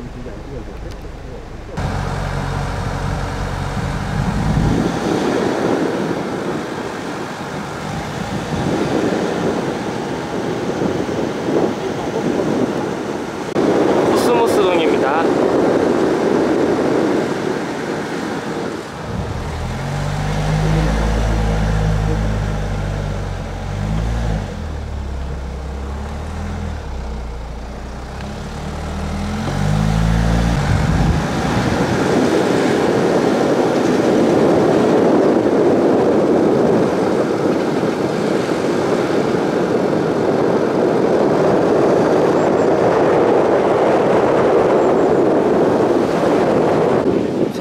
Thank you.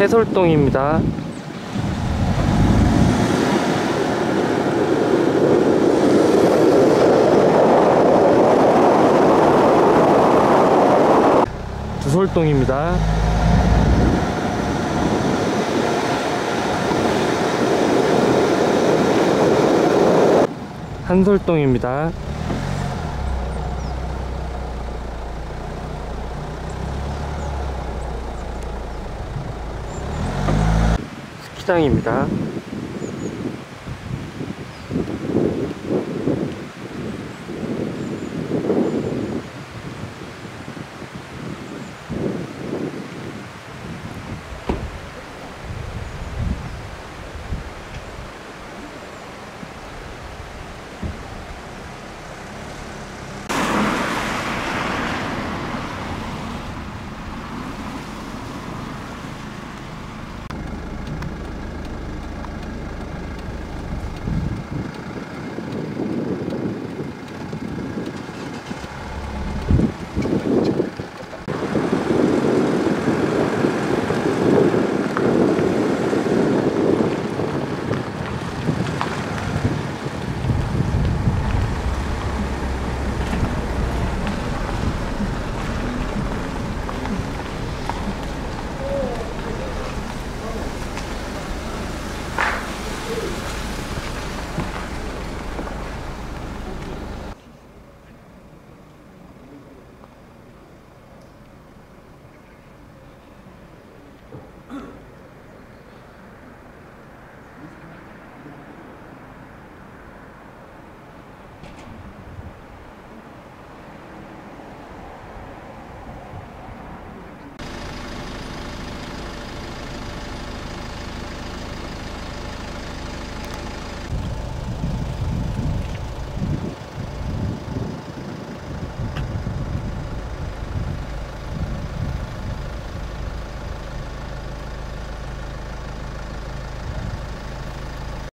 세솔동입니다. 두솔동입니다. 한솔동입니다. 스키장입니다.